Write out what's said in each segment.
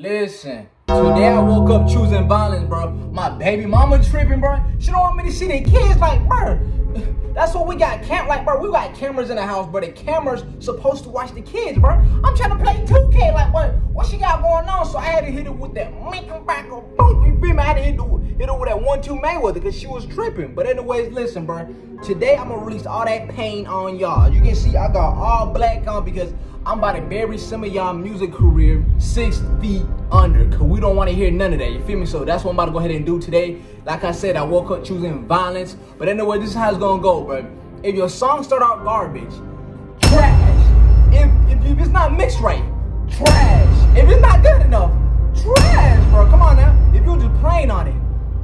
Listen, today I woke up choosing violence, bro. My baby mama tripping, bro. She don't want me to see the kids, like, bro. That's what we got Camp, like, bro. We got cameras in the house, but the cameras supposed to watch the kids, bro. I'm trying to play 2K, like, what? What she got going on? So I had to hit it with that Lincoln back boom. You feel me? I had to hit it, hit it with that one-two Mayweather because she was tripping. But anyways, listen, bro. Today I'm gonna release all that pain on y'all. You can see I got all black on because I'm about to bury some of y'all music career six feet under because we don't want to hear none of that. You feel me? So that's what I'm about to go ahead and do today. Like I said, I woke up choosing violence. But anyway, this is how it's going to go, bro. If your song start out garbage, trash. If, if, if it's not mixed right, trash. If it's not good enough, trash, bro. Come on now. If you're just playing on it,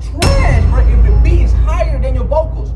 trash, bro. If the beat is higher than your vocals,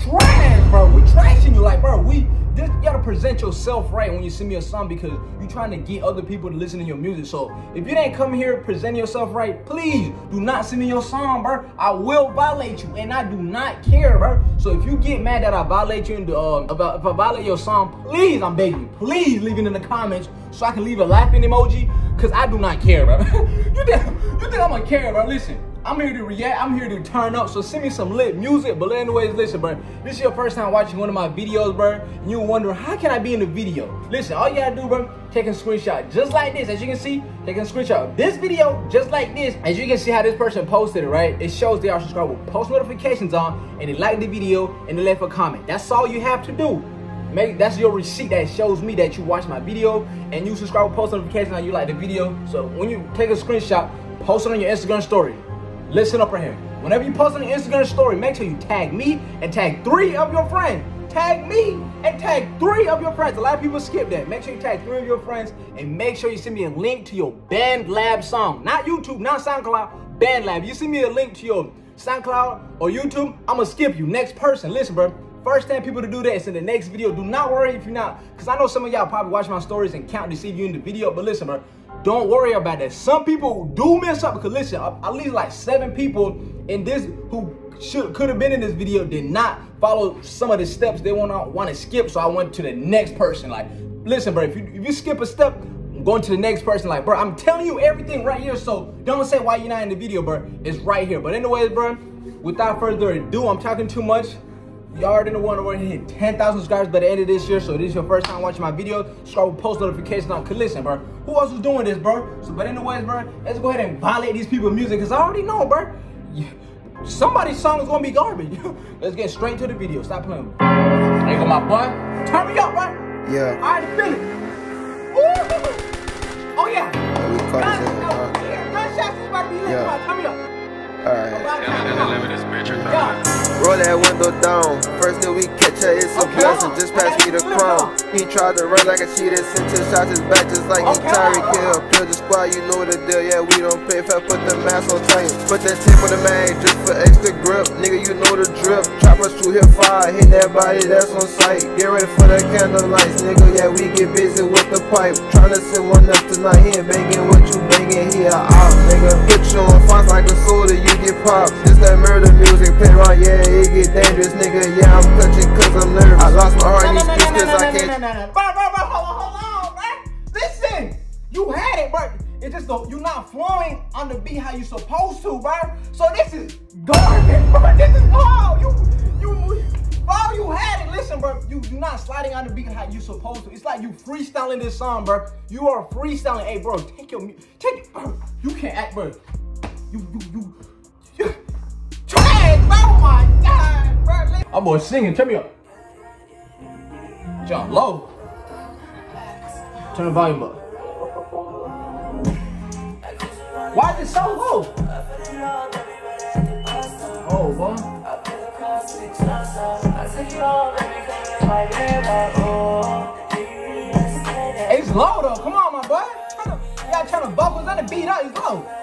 trash, bro. We trashing you like, bro, we just you gotta present yourself right when you send me a song because you're trying to get other people to listen to your music. So if you didn't come here presenting yourself right, please do not send me your song, bro. I will violate you, and I do not care, bro. So if you get mad that I violate you and uh, about if I violate your song, please, I'm begging you, please leave it in the comments so I can leave a laughing emoji, cause I do not care, bro. you think you think I'm gonna care, bro? Listen. I'm here to react. I'm here to turn up. So send me some lit music. But anyways, listen, bro. This is your first time watching one of my videos, bro. And you wonder how can I be in the video? Listen, all you gotta do, bro, take a screenshot just like this. As you can see, take a screenshot of this video just like this. As you can see how this person posted it, right? It shows they are subscribed with post notifications on and they like the video and they left a comment. That's all you have to do. Make that's your receipt that shows me that you watched my video and you subscribe with post notifications and you like the video. So when you take a screenshot, post it on your Instagram story. Listen up right here. Whenever you post on Instagram story, make sure you tag me and tag three of your friends. Tag me and tag three of your friends. A lot of people skip that. Make sure you tag three of your friends and make sure you send me a link to your BandLab song. Not YouTube, not SoundCloud, BandLab. You send me a link to your SoundCloud or YouTube, I'm gonna skip you. Next person. Listen, bro. First 10 people to do that is in the next video. Do not worry if you're not, because I know some of y'all probably watch my stories and count to see you in the video, but listen, bro, don't worry about that. Some people do mess up because listen, at least like seven people in this who should could have been in this video did not follow some of the steps they want to want to skip. So I went to the next person. Like, listen, bro, if you if you skip a step, I'm going to the next person. Like, bro, I'm telling you everything right here. So don't say why you're not in the video, bro. It's right here. But anyways, bro, without further ado, I'm talking too much. Y'all already know we're going to hit 10,000 subscribers by the end of this year. So this is your first time watching my video. Subscribe with post notifications on. Cause listen, bro. Who else is doing this, bro? So, but anyways, bro, let's go ahead and violate these people's music. Cause I already know, bro. Somebody's song is gonna be garbage. let's get straight to the video. Stop playing. There go my butt. Turn me up, bro. Yeah. I already feel it. Woo! Oh yeah. we caught Guns, this in, no, yeah, gunshots is about to be lit. Yeah. Come on, Turn me up. Alright. Roll that window down. First thing we catch her, it's a Okay. blessing. Just pass me the crown. He tried to run like a cheater, sent two shots his back just like he. Tyreek Hill. Kill the squad, you know the deal. Yeah, we don't play fair. Put the mask on tight. Put that tip on the mag just for extra grip. Nigga, you know the drip. Choppers shoot hit fire, hit that body that's on sight. Get ready for the candle lights, nigga. Yeah, we get busy with the pipe. Tryna send one up tonight. He ain't banging what you banging here out, nigga. Put you on fire like a soda, you get popped. This that murder music, play around, yeah, it get dangerous, nigga. Yeah, I'm touching cause I'm nervous. I lost my heart these streets cause I can't. hold on, hold on. Listen, you had it, bro. It's just the, you're not flowing on the beat how you supposed to, bro. So this is garbage, bro. This is all you, you, bro, you had it. Listen, bro, you you're not sliding on the beat how you supposed to. It's like you freestyling this song, bro. You are freestyling. Hey, bro, take your, take it, bro. You can't act, bro. You, you, you I'm boy singing. Turn me up. John low. Turn the volume up. Why is it so low? Oh, boy. It's low though. Come on, my boy. You gotta turn the vocals and the beat up. It's low.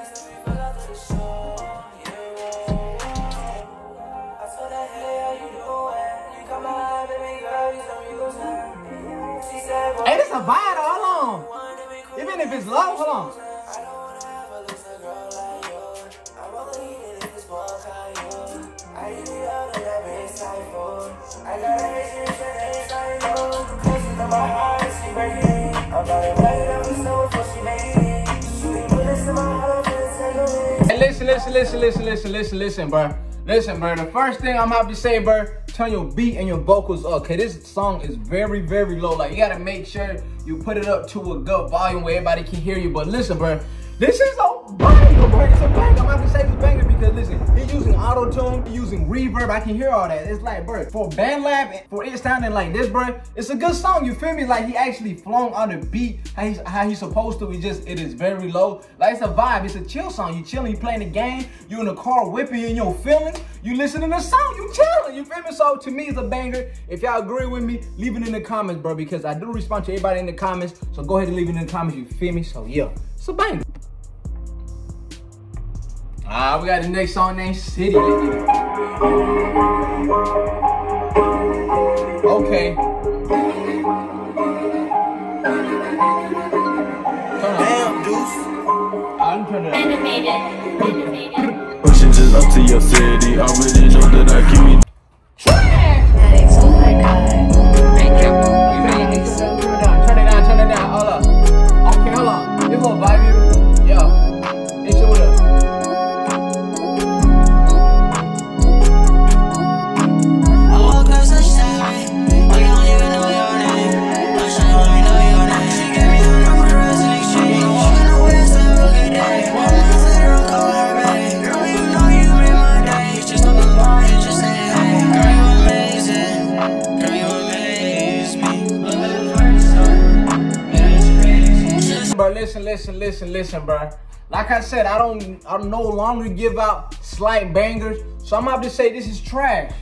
Hey, this a vibe. though. Hold on. Even if it's low, hold on. I'm listen, listen, listen, listen, listen, listen, bro. Listen, bro. The first thing I'm happy to say, bro, turn your beat and your vocals up. Okay, this song is very, very low. Like you gotta make sure you put it up to a good volume where everybody can hear you. But listen, bro. This is a banger, bro. It's a banger. I'm about to say this banger because listen, he's using auto tune, he's using reverb. I can hear all that. It's like, bro, for BandLab, for it sounding like this, bro, it's a good song. You feel me? Like he actually flung on the beat how he's how he's supposed to. It just it is very low. Like it's a vibe. It's a chill song. You chilling, you playing the game. You in the car whipping, in your feelings. You listening to the song, you chilling. You feel me? So to me, it's a banger. If y'all agree with me, leave it in the comments, bro, because I do respond to everybody in the comments. So go ahead and leave it in the comments. You feel me? So yeah, it's a banger. Ah, we got the next song named City. Okay. Damn, Deuce. I'm turning it up. Animated. Animated. Pushing just up to your city. Already know listen, bro. Like I said, I don't, I no longer give out slight bangers, so I'm about to say this is trash.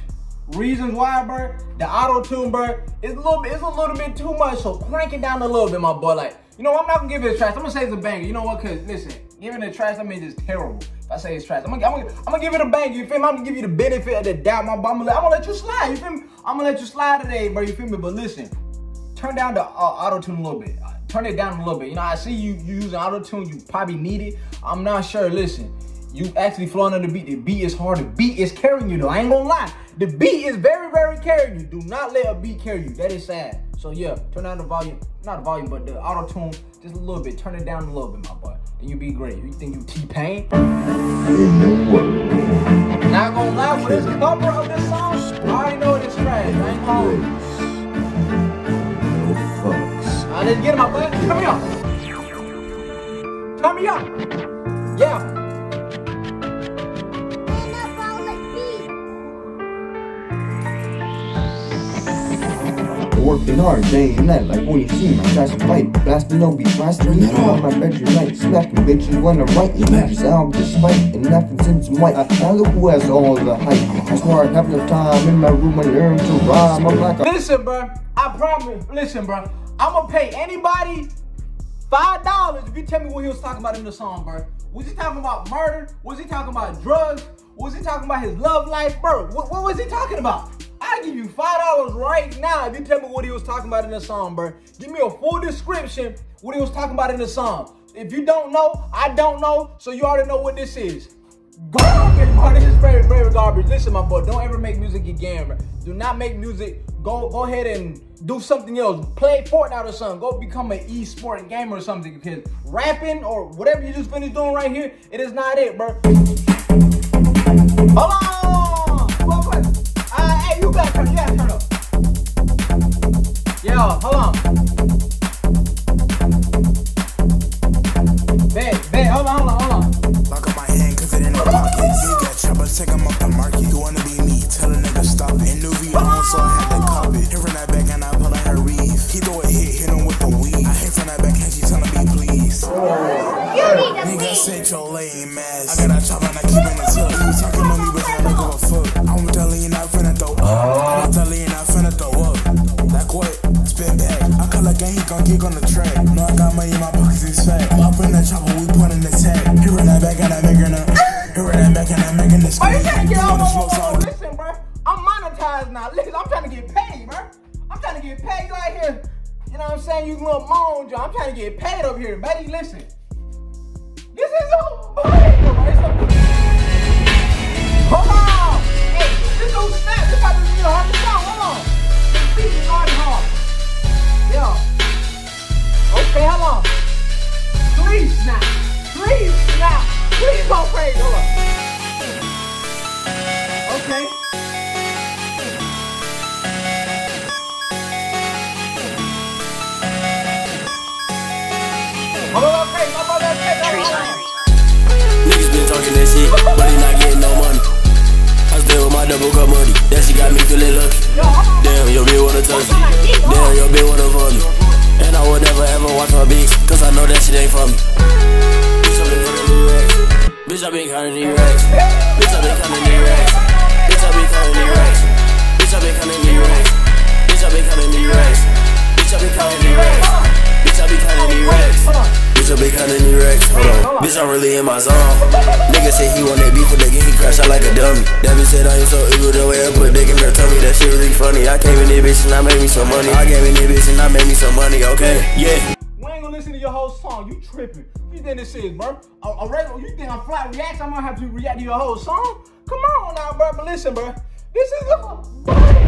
Reasons why, bro? The auto tune, bro, it's a little bit, it's a little bit too much. So crank it down a little bit, my boy. Like, you know, I'm not gonna give it a trash. I'm gonna say it's a banger. You know what? Cause listen, giving it a trash, I mean it's terrible. If I say it's trash, I'm gonna, I'm gonna, I'm gonna give it a banger. You feel me? I'm gonna give you the benefit of the doubt. My, I'm gonna, I'm gonna let you slide. You feel me? I'm gonna let you slide today, bro. You feel me? But listen, turn down the uh, auto tune a little bit. Turn it down a little bit. You know, I see you, you using auto tune. You probably need it. I'm not sure. Listen, you actually flowing on the beat. The beat is hard. The beat is carrying you though. I ain't gonna lie. The beat is very, very carrying you. Do not let a beat carry you. That is sad. So yeah, turn down the volume. Not the volume, but the auto tune just a little bit. Turn it down a little bit, my boy. And you'll be great. You think you T-Pain? Not gonna lie, for this cover of this song, I know it's trash. I ain't gonna uh, didn't get him up, bud. Turn me up. Turn me up. Yeah. Working hard day and night, like when you see me, try to fight. Blasting, no be blasting. You know my bedroom light, smacking bitches wanna write. You just out this fight, and nothing since I'm white. Now look who has all the hype. I swear I have no time in my room and learn to rhyme. I'm like a Listen, bro. I promise. Listen, bro. I'm gonna pay anybody five dollars if you tell me what he was talking about in the song, bro. Was he talking about murder? Was he talking about drugs? Was he talking about his love life, bro? What, what was he talking about? I give you five dollars right now if you tell me what he was talking about in the song, bro. Give me a full description what he was talking about in the song. If you don't know, I don't know, so you already know what this is. Garbage, bro. This is very, very garbage. Listen, my boy, don't ever make music again. Do not make music. Go, go ahead and do something else. Play Fortnite or something. Go become an e-sport gamer or something. Because rapping or whatever you just finished doing right here, it is not it, bro. Hold on. Wait, wait. Uh, hey, you gotta turn, you gotta turn up. Yo, hold on. Little moan, John. I'm trying to get paid up here, buddy. Listen. This is a a... Hold on. Hey, this don't snap. This might be the hardest song. Hold on. This beat is already hard. Yeah. Okay, hold on. Please snap. Please snap. Please go crazy. Hold on. But they not getting no money. I stay with my double cup money, that she got me feeling lucky. Damn, your bitch wanna touch me. Damn, your bitch wanna fuck me. And I would never ever watch my bitch, cause I know that shit ain't for me. Bitch, I been counting these racks. Bitch, I been counting these racks. Bitch, I been counting these racks. Bitch, I been counting these racks. Bitch, I been counting these racks. Bitch, I been counting these racks. Bitch, I been counting these racks. Bitch, I been counting these racks. Bitch, I been counting these racks. Hold on. Bitch, I'm really in my zone. Nigga said he want that beef with the game, he crash out like a dummy. That bitch said I am so evil the way I put dick in her tummy. That shit really funny. I came in this bitch and I made me some money. I came in this bitch and I made me some money. Okay, yeah. We ain't gonna listen to your whole song. You tripping. You think this is, bro? A, a regular, you think I'm flat reaction? I'm gonna have to react to your whole song? Come on now, bro. But listen, bro. This is the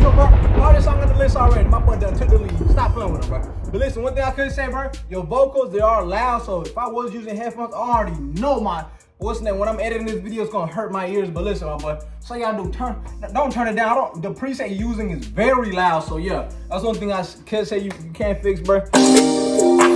so, bro. This song on the list already. My boy done took the lead. Stop playing with him, bro. But listen, one thing I could say, bro. Your vocals, they are loud. So if I was using headphones, I already know my what's name? When I'm editing this video, it's gonna hurt my ears. But listen, my boy. So y'all do turn, don't turn it down. Don't, the preset you're using is very loud. So yeah, that's one thing I can say you, you can't fix, bro. Don't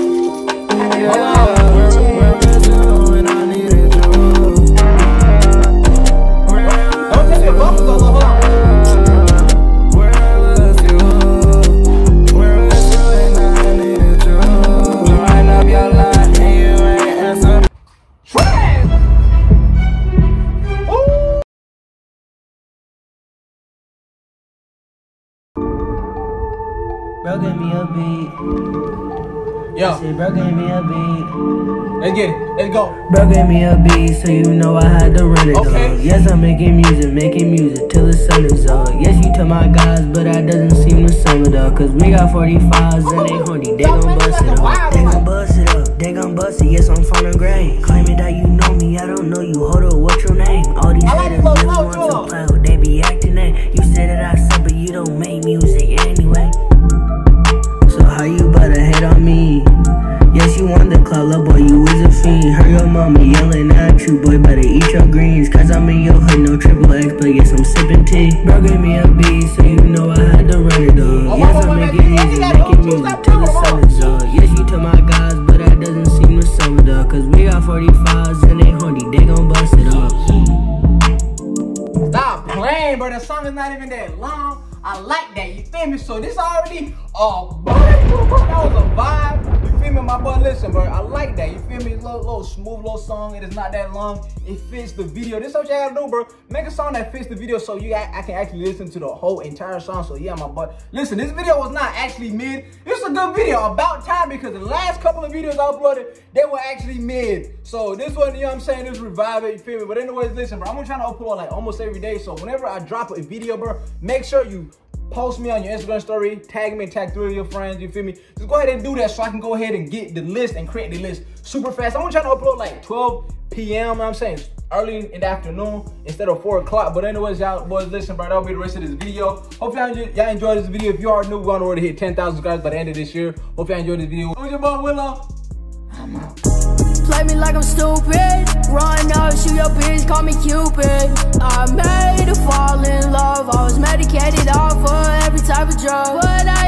a beat. Yo, Said, bro gave me a beat. let's get it. Let's go. Bro gave me a beat, so you know I had to run it Okay. up. Yes, I'm making music, making music till the sun is up. Yes, you tell my guys, but that doesn't seem to sum it up. Cause we got 45s and they horny, they gon' bust it up. They gon' bust it up, they gon' bust it, yes, I'm from the grain. Claiming that you know me, I don't know you, hold up, you is a fiend. Heard your mama yelling at you, boy, better eat your greens. Cause I'm in your hood, no triple X, but yes, I'm sipping tea. Bro gave me a beat, so you know I had to run it up. Oh, yes, I'm making music, making music till the sun is up. Yes, you tell my guys, but that doesn't seem to sum it up. Cause we got 45s and they horny, they gon' bust it up. Stop playing, bro. The song is not even that long. I like that. You feel me? So this already uh, a vibe. That was a vibe. Feel me, my boy? Listen, bro. I like that. You feel me? Little, little smooth little song. It is not that long. It fits the video. This is what you gotta do, bro. Make a song that fits the video so you I, I can actually listen to the whole entire song. So yeah, my boy. Listen, this video was not actually mid. It's a good video. About time because the last couple of videos I uploaded, they were actually mid. So this one, you know what I'm saying? This revive it, you feel me? But anyways, listen, bro. I'm gonna try to upload like almost every day. So whenever I drop a video, bro, make sure you post me on your Instagram story, tag me tag three of your friends, you feel me? Just go ahead and do that so I can go ahead and get the list and create the list super fast. I'm gonna try to upload like 12 p.m. I'm saying early in the afternoon instead of 4 o'clock. But anyways, y'all boys, listen, bro, that'll be the rest of this video. Hope y'all enjoy, y'all enjoyed this video. If you are new, we're on the road to hit 10,000 subscribers by the end of this year. Hope y'all enjoyed this video. It your boy Wilo. Play me like I'm stupid. Run up, shoot your bitch, call me Cupid. I made her fall in love. I was medicated off for every type of drug. But I